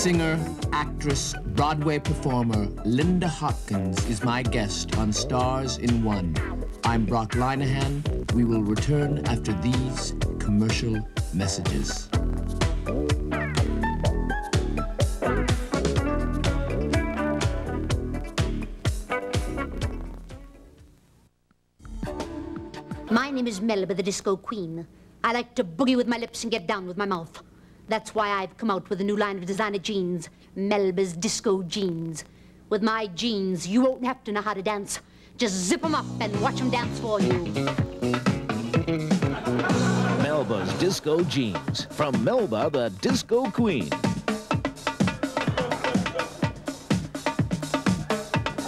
Singer, actress, Broadway performer Linda Hopkins is my guest on Stars in One. I'm Brock Linehan. We will return after these commercial messages. My name is Melba, the Disco Queen. I like to boogie with my lips and get down with my mouth. That's why I've come out with a new line of designer jeans, Melba's Disco Jeans. With my jeans, you won't have to know how to dance. Just zip 'em up and watch 'em dance for you. Melba's Disco Jeans. From Melba, the Disco Queen.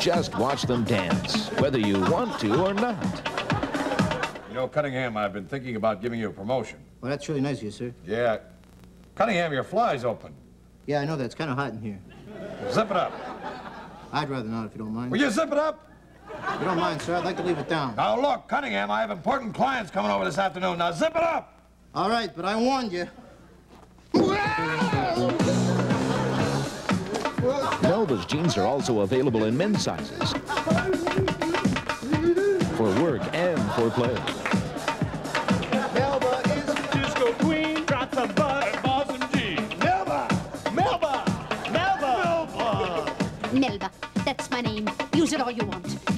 Just watch them dance, whether you want to or not. You know, Cunningham, I've been thinking about giving you a promotion. Well, that's really nice of you, sir. Yeah. Cunningham, your fly's open. Yeah, I know that. It's kind of hot in here. Zip it up. I'd rather not, if you don't mind. Will you zip it up? If you don't mind, sir, I'd like to leave it down. Now, look, Cunningham, I have important clients coming over this afternoon. Now, zip it up. All right, but I warned you. Melba's jeans are also available in men's sizes. For work and for play.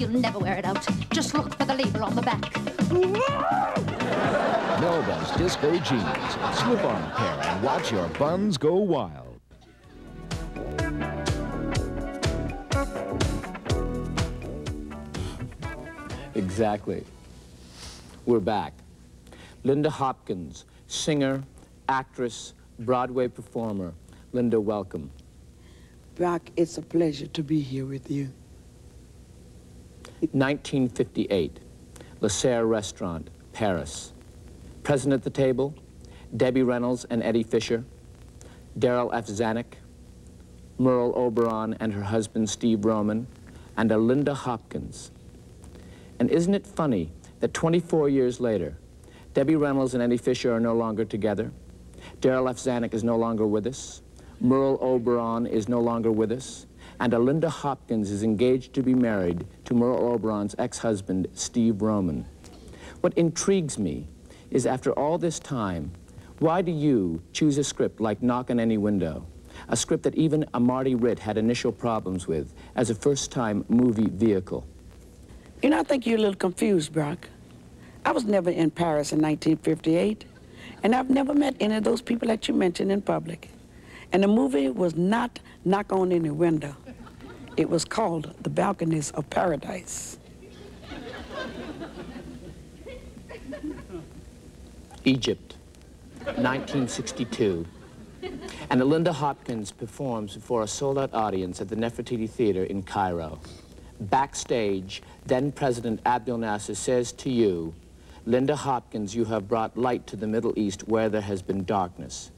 You'll never wear it out. Just look for the label on the back. Melba's Disco Jeans. Slip on a pair and watch your buns go wild. Exactly. We're back. Linda Hopkins, singer, actress, Broadway performer. Linda, welcome. Brock, it's a pleasure to be here with you. 1958, Le Serre Restaurant, Paris. Present at the table, Debbie Reynolds and Eddie Fisher, Darryl F. Zanuck, Merle Oberon and her husband Steve Roman, and a Linda Hopkins. And isn't it funny that 24 years later, Debbie Reynolds and Eddie Fisher are no longer together, Darryl F. Zanuck is no longer with us, Merle Oberon is no longer with us, and a Linda Hopkins is engaged to be married to Merle Oberon's ex-husband, Steve Roman. What intrigues me is after all this time, why do you choose a script like Knock on Any Window, a script that even a Marty Ritt had initial problems with as a first-time movie vehicle? You know, I think you're a little confused, Brock. I was never in Paris in 1958, and I've never met any of those people that you mentioned in public. And the movie was not Knock on Any Window. It was called The Balconies of Paradise. Egypt, 1962. And a Linda Hopkins performs before a sold-out audience at the Nefertiti Theater in Cairo. Backstage, then President Abdel Nasser says to you, Linda Hopkins, you have brought light to the Middle East where there has been darkness.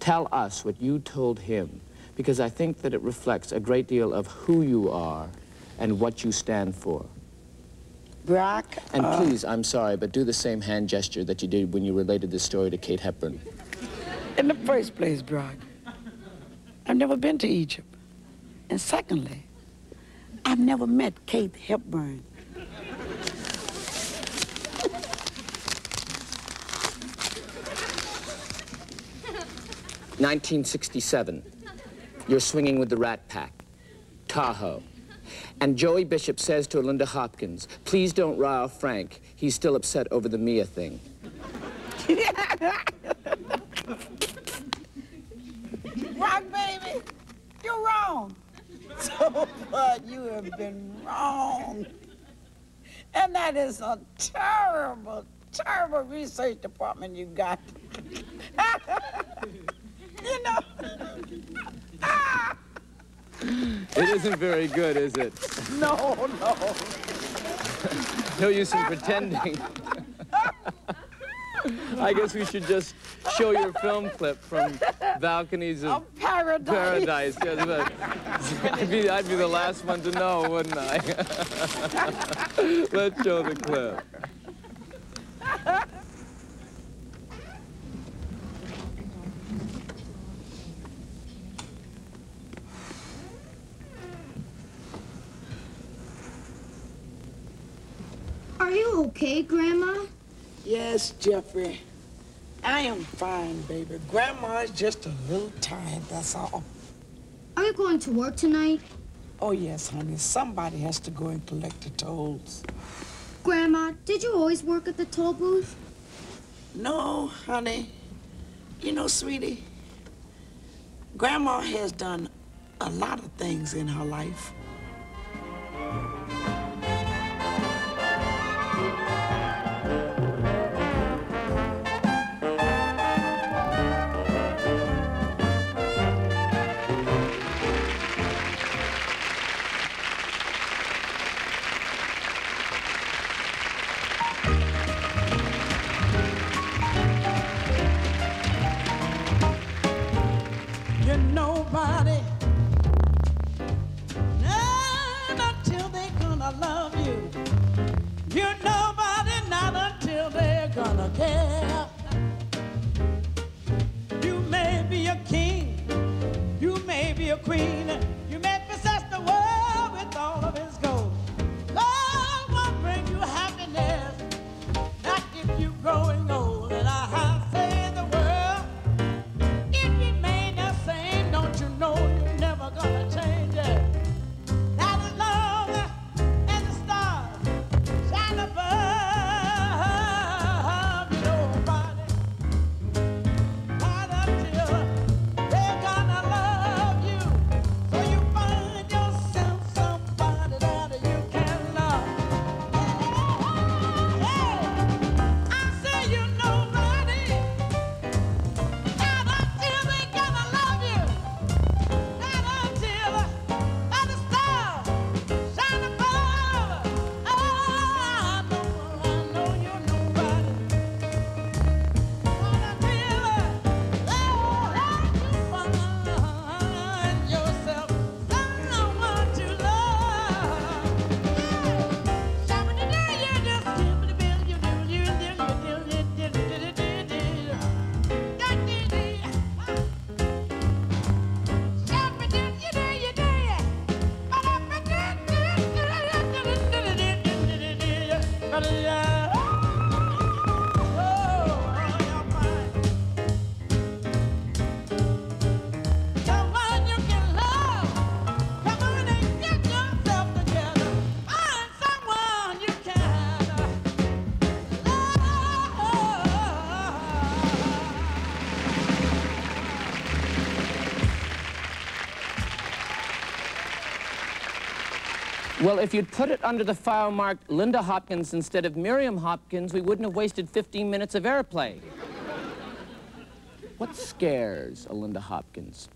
Tell us what you told him, because I think that it reflects a great deal of who you are and what you stand for. Brock, And uh, please, I'm sorry, but do the same hand gesture that you did when you related this story to Kate Hepburn. in the first place, Brock, I've never been to Egypt. And secondly, I've never met Kate Hepburn. Nineteen sixty-seven. You're swinging with the Rat Pack. Tahoe. And Joey Bishop says to Linda Hopkins, please don't rile Frank. He's still upset over the Mia thing. Rock baby, you're wrong. So what? You have been wrong. And that is a terrible, terrible research department you got. you know. It isn't very good, is it? No, no. No use in pretending. I guess we should just show your film clip from Balconies of Of paradise. Paradise. Yes, but I'd, be, I'd be the last one to know, wouldn't I? Let's show the clip. Grandma? Yes, Jeffrey. I am fine, baby. Grandma is just a little tired, that's all. Are you going to work tonight? Oh, yes, honey. Somebody has to go and collect the tolls. Grandma, did you always work at the toll booth? No, honey. You know, sweetie, Grandma has done a lot of things in her life. Nobody. Not until they're gonna love you. You're nobody, not until they're gonna care. Well, if you'd put it under the file marked Linda Hopkins instead of Miriam Hopkins, we wouldn't have wasted 15 minutes of airplay. what scares a Linda Hopkins?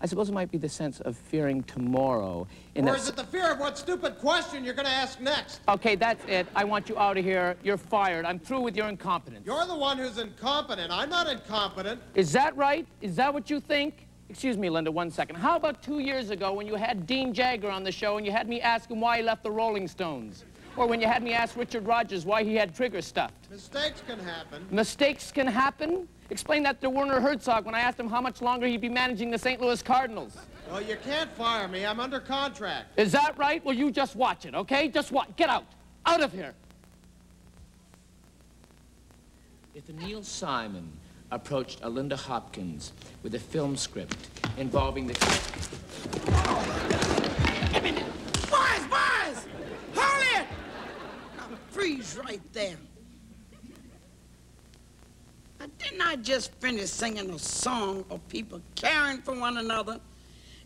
I suppose it might be the sense of fearing tomorrow. In Or is it the fear of what stupid question you're going to ask next? Okay, that's it. I want you out of here. You're fired. I'm through with your incompetence. You're the one who's incompetent. I'm not incompetent. Is that right? Is that what you think? Excuse me, Linda, one second. How about two years ago when you had Dean Jagger on the show and you had me ask him why he left the Rolling Stones? Or when you had me ask Richard Rodgers why he had Trigger stuffed? Mistakes can happen. Mistakes can happen? Explain that to Werner Herzog when I asked him how much longer he'd be managing the St. Louis Cardinals. Well, you can't fire me. I'm under contract. Is that right? Well, you just watch it, okay? Just watch. Get out. Out of here. If the Neil Simon approached a Linda Hopkins with a film script involving the... Boys, boys! Hold it! Now freeze right there. Now, didn't I just finish singing a song of people caring for one another?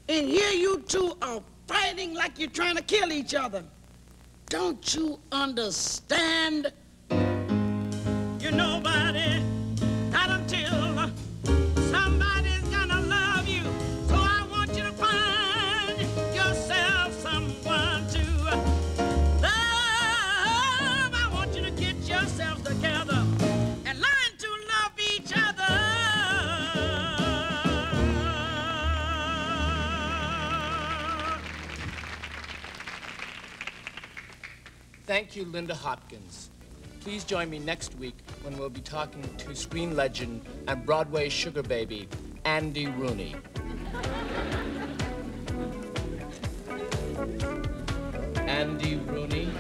And here you two are fighting like you're trying to kill each other. Don't you understand? Thank you, Linda Hopkins. Please join me next week when we'll be talking to screen legend and Broadway sugar baby, Andy Rooney. Andy Rooney.